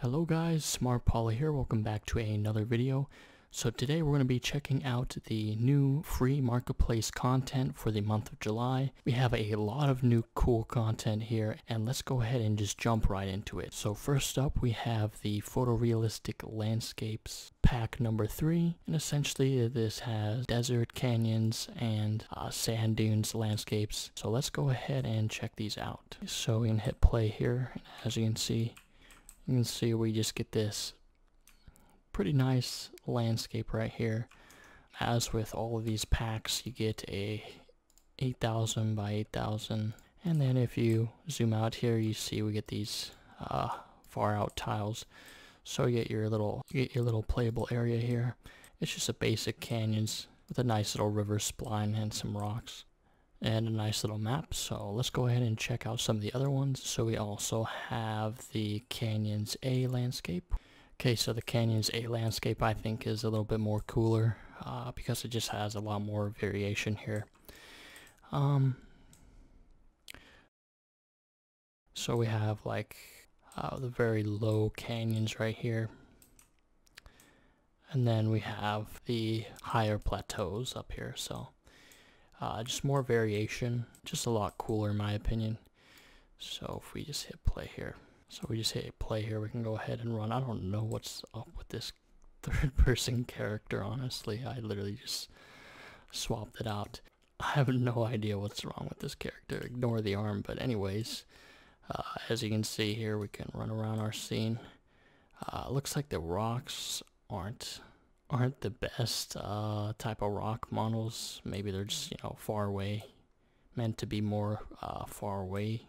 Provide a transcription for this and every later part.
Hello guys, Smart Poly here, welcome back to another video. So today we're going to be checking out the new free marketplace content for the month of July. We have a lot of new cool content here and let's go ahead and just jump right into it. So first up we have the photorealistic landscapes pack number three and essentially this has desert canyons and uh, sand dunes landscapes. So let's go ahead and check these out. So we can hit play here and as you can see you can see we just get this pretty nice landscape right here. As with all of these packs, you get a 8000 by 8000. And then if you zoom out here, you see we get these uh, far out tiles. So you get your little you get your little playable area here. It's just a basic canyons with a nice little river spline and some rocks and a nice little map. So let's go ahead and check out some of the other ones. So we also have the Canyons A landscape. Okay, so the Canyons A landscape I think is a little bit more cooler uh, because it just has a lot more variation here. Um, so we have like uh, the very low canyons right here. And then we have the higher plateaus up here, so uh, just more variation, just a lot cooler in my opinion. So if we just hit play here. So we just hit play here, we can go ahead and run. I don't know what's up with this third person character, honestly. I literally just swapped it out. I have no idea what's wrong with this character. Ignore the arm, but anyways, uh, as you can see here, we can run around our scene. Uh, looks like the rocks aren't aren't the best uh, type of rock models. Maybe they're just, you know, far away, meant to be more uh, far away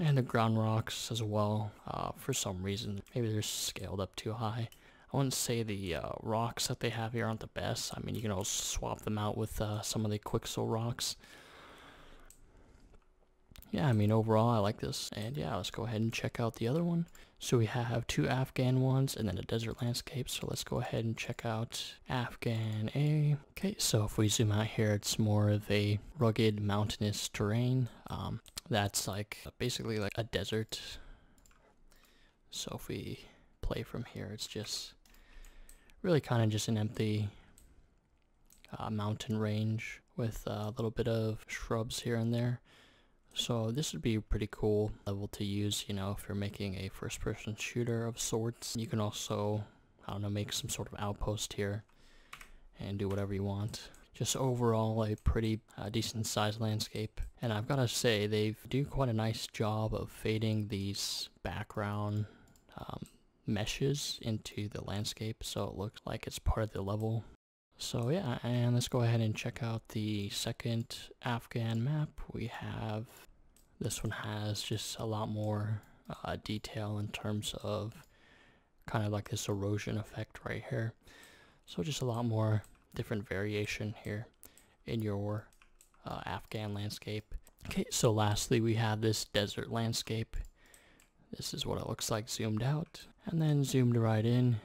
and the ground rocks as well uh, for some reason maybe they're scaled up too high I wouldn't say the uh, rocks that they have here aren't the best I mean you can also swap them out with uh, some of the Quixel rocks yeah I mean overall I like this and yeah let's go ahead and check out the other one so we have two Afghan ones and then a desert landscape. So let's go ahead and check out Afghan A. Okay, so if we zoom out here, it's more of a rugged mountainous terrain. Um, that's like basically like a desert. So if we play from here, it's just really kind of just an empty uh, mountain range with a little bit of shrubs here and there. So this would be a pretty cool level to use, you know, if you're making a first-person shooter of sorts. You can also, I don't know, make some sort of outpost here and do whatever you want. Just overall a pretty uh, decent sized landscape. And I've got to say, they do quite a nice job of fading these background um, meshes into the landscape so it looks like it's part of the level. So yeah, and let's go ahead and check out the second Afghan map. We have, this one has just a lot more uh, detail in terms of kind of like this erosion effect right here. So just a lot more different variation here in your uh, Afghan landscape. Okay, so lastly we have this desert landscape. This is what it looks like zoomed out. And then zoomed right in,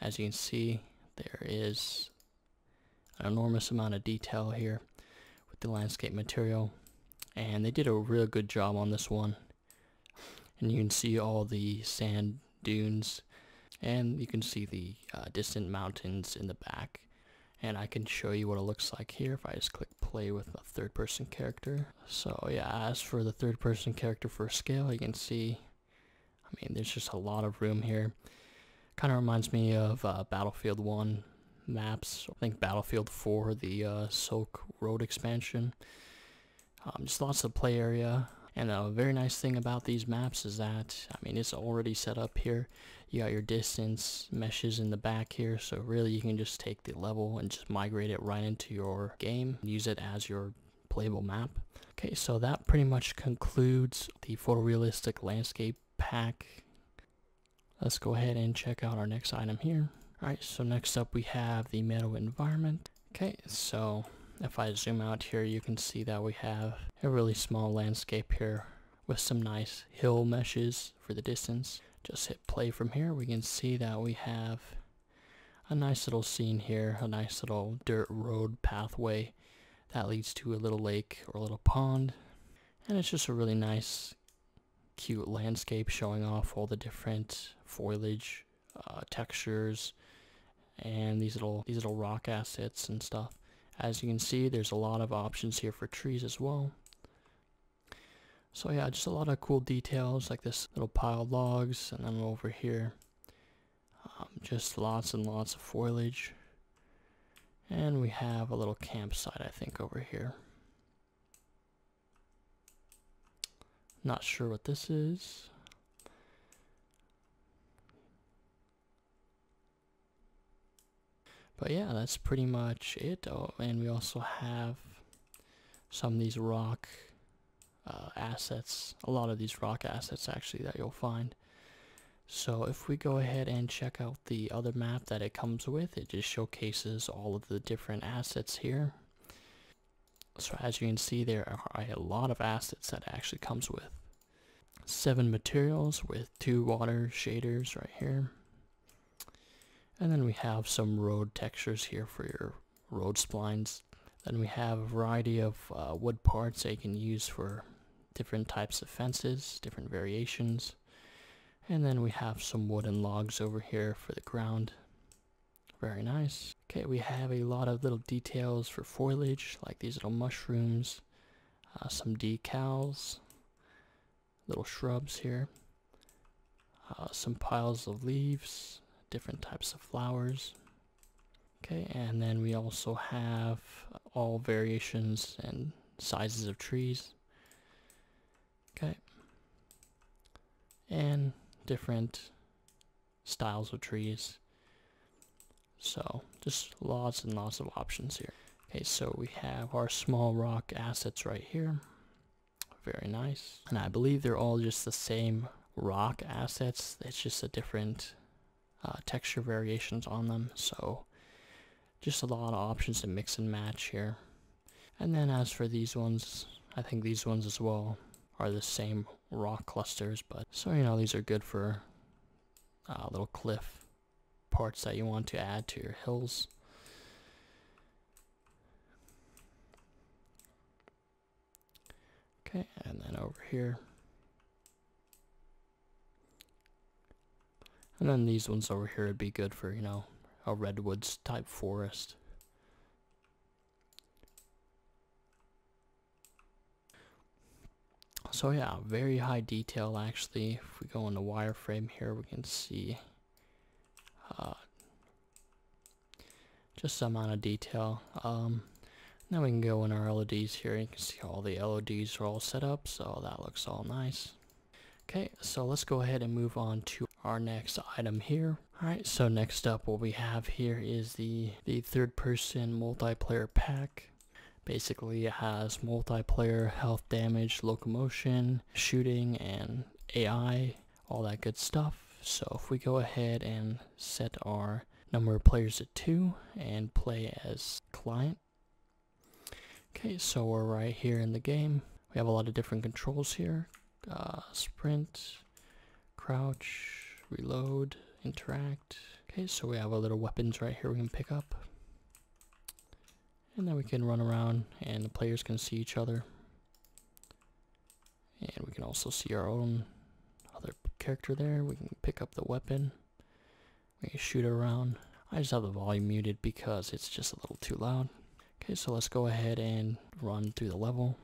as you can see, there is an enormous amount of detail here with the landscape material and they did a real good job on this one and you can see all the sand dunes and you can see the uh, distant mountains in the back and I can show you what it looks like here if I just click play with a third person character so yeah as for the third person character for scale you can see I mean there's just a lot of room here kind of reminds me of uh, Battlefield 1 maps. I think Battlefield 4, the uh, Silk Road expansion. Um, just lots of play area. And a very nice thing about these maps is that, I mean, it's already set up here. You got your distance meshes in the back here, so really you can just take the level and just migrate it right into your game. Use it as your playable map. Okay, so that pretty much concludes the photorealistic landscape pack. Let's go ahead and check out our next item here. Alright, so next up we have the Meadow environment. Okay, so if I zoom out here, you can see that we have a really small landscape here with some nice hill meshes for the distance. Just hit play from here, we can see that we have a nice little scene here, a nice little dirt road pathway that leads to a little lake or a little pond. And it's just a really nice cute landscape showing off all the different foliage uh, textures and these little these little rock assets and stuff. As you can see, there's a lot of options here for trees as well. So yeah, just a lot of cool details like this little pile of logs and then over here, um, just lots and lots of foliage. And we have a little campsite, I think, over here. Not sure what this is. But yeah, that's pretty much it. Oh, and we also have some of these rock uh, assets, a lot of these rock assets actually that you'll find. So if we go ahead and check out the other map that it comes with, it just showcases all of the different assets here. So as you can see, there are a lot of assets that actually comes with. Seven materials with two water shaders right here. And then we have some road textures here for your road splines. Then we have a variety of uh, wood parts that you can use for different types of fences, different variations. And then we have some wooden logs over here for the ground. Very nice. Okay, we have a lot of little details for foliage, like these little mushrooms, uh, some decals, little shrubs here, uh, some piles of leaves, different types of flowers. Okay, and then we also have all variations and sizes of trees. Okay. And different styles of trees. So, just lots and lots of options here. Okay, so we have our small rock assets right here. Very nice. And I believe they're all just the same rock assets. It's just a different uh, texture variations on them. So, just a lot of options to mix and match here. And then as for these ones, I think these ones as well are the same rock clusters, but so you know these are good for uh, little cliff parts that you want to add to your hills. Okay, and then over here. And then these ones over here would be good for, you know, a redwoods type forest. So yeah, very high detail actually. If we go into wireframe here, we can see uh, just some amount of detail. Um, then we can go in our LODs here. You can see all the LODs are all set up, so that looks all nice. Okay, so let's go ahead and move on to our next item here. Alright, so next up what we have here is the, the third person multiplayer pack. Basically it has multiplayer, health damage, locomotion, shooting, and AI, all that good stuff. So if we go ahead and set our number of players at 2 and play as client. Okay, so we're right here in the game. We have a lot of different controls here. Uh, sprint, crouch, reload, interact. Okay, so we have our little weapons right here we can pick up. And then we can run around and the players can see each other. And we can also see our own other character there. We can pick up the weapon. We can shoot around. I just have the volume muted because it's just a little too loud. Okay, so let's go ahead and run through the level.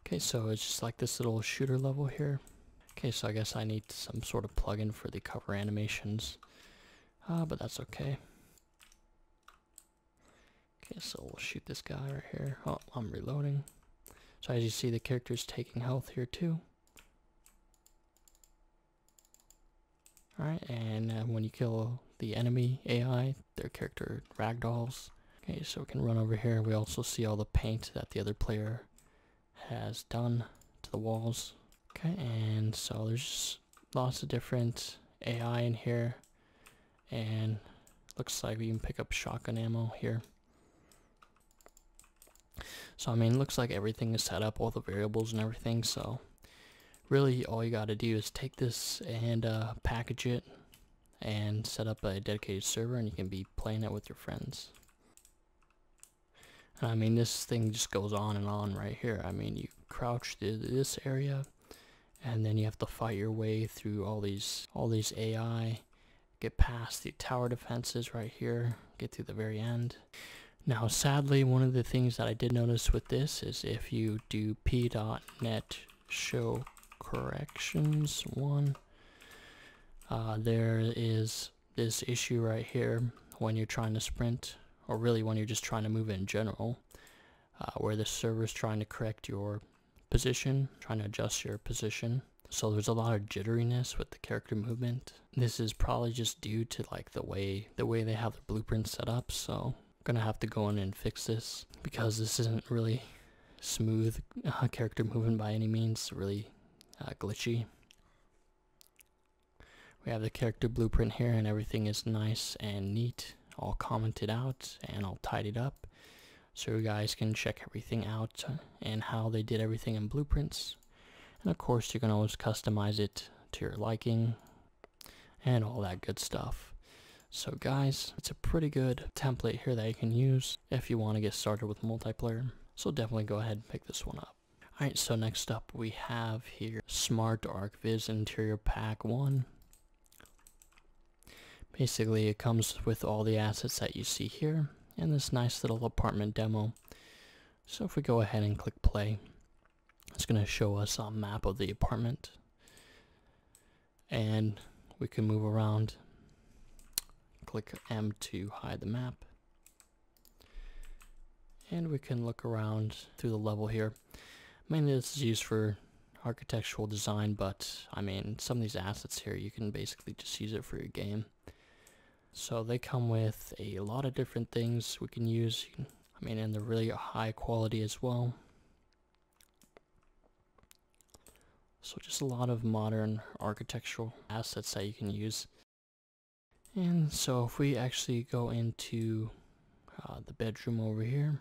Okay, so it's just like this little shooter level here. Okay, so I guess I need some sort of plugin for the cover animations. Uh, but that's okay. Okay, so we'll shoot this guy right here. Oh, I'm reloading. So as you see, the character's taking health here too. Alright, and uh, when you kill the enemy AI, their character ragdolls. Okay, so we can run over here. We also see all the paint that the other player has done to the walls. Okay, and so there's lots of different AI in here. And looks like we can pick up shotgun ammo here. So I mean, looks like everything is set up, all the variables and everything. So really all you got to do is take this and uh, package it and set up a dedicated server and you can be playing it with your friends. And I mean, this thing just goes on and on right here. I mean, you crouch to this area and then you have to fight your way through all these all these AI, get past the tower defenses right here, get to the very end. Now, sadly, one of the things that I did notice with this is if you do p.net show corrections one, uh, there is this issue right here when you're trying to sprint, or really when you're just trying to move in general, uh, where the server is trying to correct your position, trying to adjust your position. So there's a lot of jitteriness with the character movement. This is probably just due to like the way the way they have the blueprint set up. So I'm gonna have to go in and fix this because this isn't really smooth uh, character movement by any means. Really uh, glitchy. We have the character blueprint here and everything is nice and neat, all commented out and all tidied up so you guys can check everything out and how they did everything in blueprints. And of course, you can always customize it to your liking and all that good stuff. So guys, it's a pretty good template here that you can use if you want to get started with multiplayer. So definitely go ahead and pick this one up. Alright, so next up we have here Smart ArchViz Interior Pack 1. Basically, it comes with all the assets that you see here and this nice little apartment demo. So if we go ahead and click play, it's going to show us a map of the apartment. And we can move around. Click M to hide the map. And we can look around through the level here. Mainly this is used for architectural design, but I mean, some of these assets here, you can basically just use it for your game. So they come with a lot of different things we can use. I mean, and they're really high quality as well. So just a lot of modern architectural assets that you can use. And so if we actually go into uh, the bedroom over here,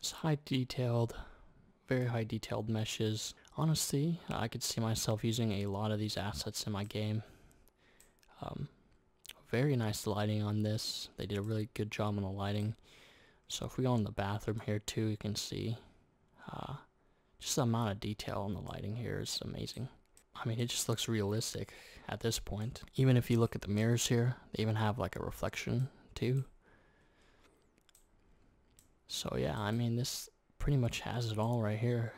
it's high detailed, very high detailed meshes. Honestly, I could see myself using a lot of these assets in my game. Um, very nice lighting on this. They did a really good job on the lighting. So if we go in the bathroom here too, you can see uh, just the amount of detail on the lighting here is amazing. I mean, it just looks realistic at this point. Even if you look at the mirrors here, they even have like a reflection too. So yeah, I mean, this pretty much has it all right here.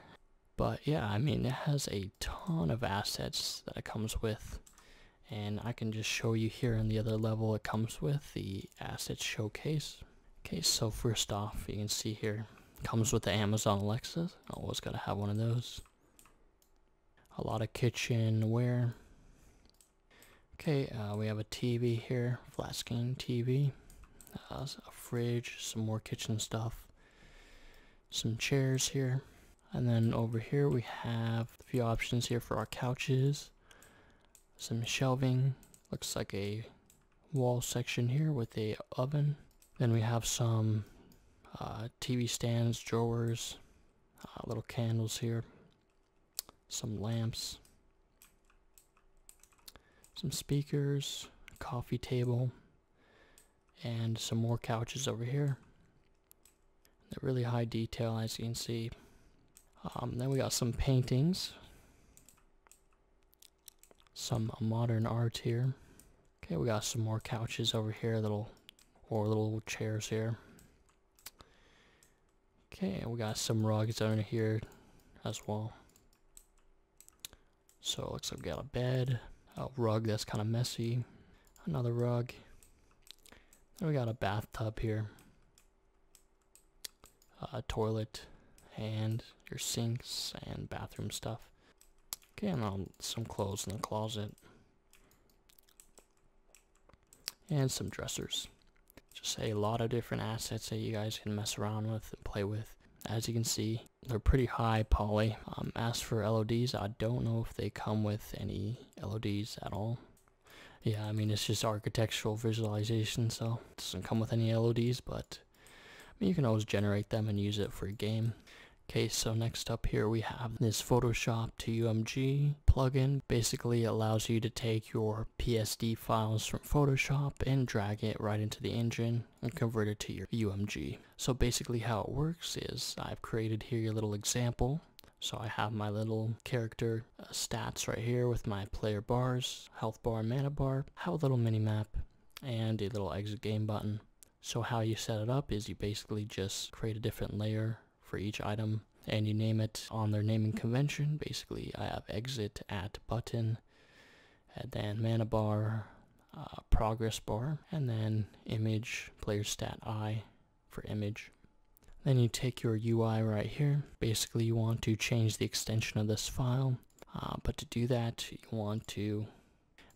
But yeah, I mean, it has a ton of assets that it comes with. And I can just show you here in the other level it comes with, the asset showcase. Okay, so first off, you can see here, comes with the Amazon Alexa. Always gotta have one of those. A lot of kitchenware. Okay, uh, we have a TV here, flat screen TV. Uh, a fridge, some more kitchen stuff. Some chairs here. And then over here we have a few options here for our couches. Some shelving. Looks like a wall section here with a oven. Then we have some uh, TV stands, drawers, uh, little candles here, some lamps, some speakers, coffee table, and some more couches over here. They're really high detail as you can see. Um, then we got some paintings. Some modern art here. Okay, we got some more couches over here, little or little chairs here. Okay, we got some rugs under here as well. So it looks like we got a bed, a rug that's kind of messy, another rug. Then we got a bathtub here, a toilet, and your sinks and bathroom stuff. Okay, and then some clothes in the closet. And some dressers. Just a lot of different assets that you guys can mess around with and play with. As you can see, they're pretty high poly. Um, as for LODs, I don't know if they come with any LODs at all. Yeah, I mean, it's just architectural visualization, so it doesn't come with any LODs, but I mean, you can always generate them and use it for a game. Okay, so next up here we have this Photoshop to UMG plugin. Basically allows you to take your PSD files from Photoshop and drag it right into the engine and convert it to your UMG. So basically how it works is I've created here your little example. So I have my little character uh, stats right here with my player bars, health bar, mana bar, have a little mini map, and a little exit game button. So how you set it up is you basically just create a different layer for each item and you name it on their naming convention. Basically, I have exit at button, and then mana bar, uh, progress bar, and then image player stat i for image. Then you take your UI right here. Basically, you want to change the extension of this file, uh, but to do that, you want to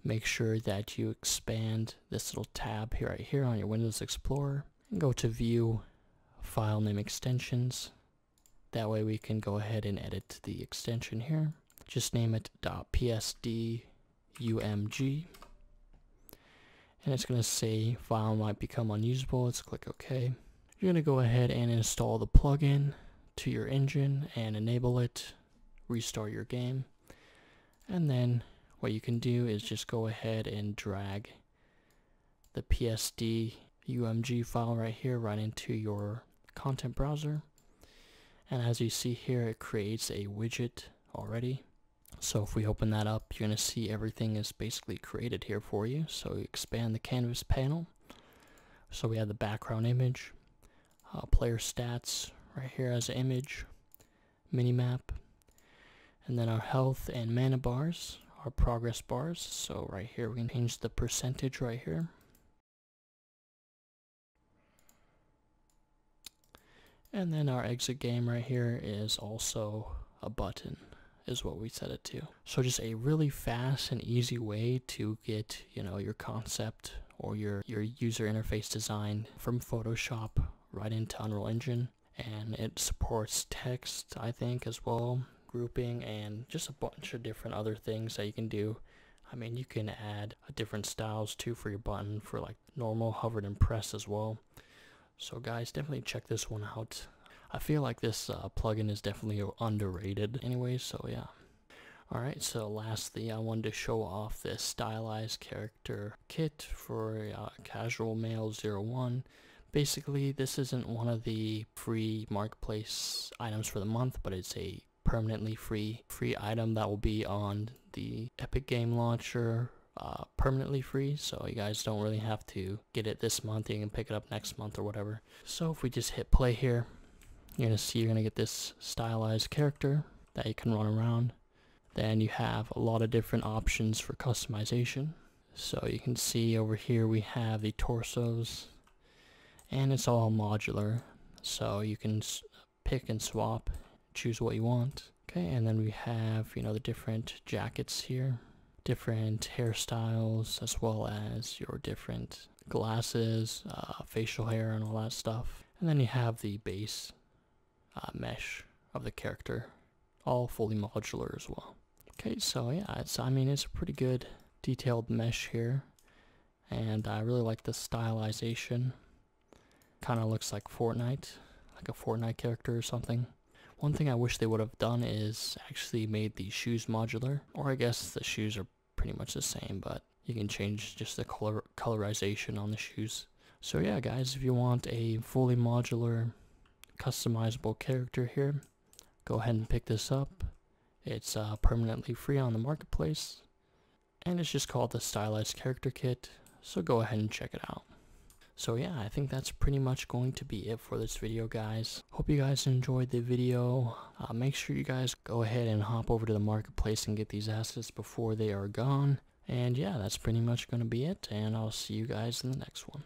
make sure that you expand this little tab here right here on your Windows Explorer and go to view file name extensions that way we can go ahead and edit the extension here. Just name it .psd umg. And it's going to say file might become unusable. Let's click OK. You're going to go ahead and install the plugin to your engine and enable it. Restart your game. And then what you can do is just go ahead and drag the PSD UMG file right here right into your content browser and as you see here it creates a widget already. So if we open that up you're going to see everything is basically created here for you. So you expand the canvas panel. So we have the background image uh, player stats right here as an image minimap and then our health and mana bars our progress bars. So right here we can change the percentage right here And then our exit game right here is also a button is what we set it to. So just a really fast and easy way to get, you know, your concept or your, your user interface design from Photoshop right into Unreal Engine. And it supports text, I think, as well, grouping, and just a bunch of different other things that you can do. I mean, you can add different styles too for your button for like normal, hovered, and press as well. So guys, definitely check this one out. I feel like this uh, plugin is definitely underrated anyway, so yeah. Alright, so lastly I wanted to show off this stylized character kit for uh, Casual Male 01. Basically, this isn't one of the free marketplace items for the month, but it's a permanently free free item that will be on the Epic Game Launcher uh, permanently free, so you guys don't really have to get it this month. You can pick it up next month or whatever. So if we just hit play here, you're going to see you're going to get this stylized character that you can run around. Then you have a lot of different options for customization. So you can see over here we have the torsos, and it's all modular. So you can pick and swap, choose what you want. Okay, and then we have, you know, the different jackets here different hairstyles as well as your different glasses, uh, facial hair, and all that stuff. And then you have the base uh, mesh of the character, all fully modular as well. Okay, so yeah, it's I mean it's a pretty good detailed mesh here, and I really like the stylization. Kind of looks like Fortnite, like a Fortnite character or something. One thing I wish they would have done is actually made the shoes modular, or I guess the shoes are pretty much the same, but you can change just the color colorization on the shoes. So yeah, guys, if you want a fully modular, customizable character here, go ahead and pick this up. It's uh, permanently free on the marketplace, and it's just called the Stylized Character Kit, so go ahead and check it out. So yeah, I think that's pretty much going to be it for this video, guys. Hope you guys enjoyed the video. Uh, make sure you guys go ahead and hop over to the marketplace and get these assets before they are gone. And yeah, that's pretty much going to be it, and I'll see you guys in the next one.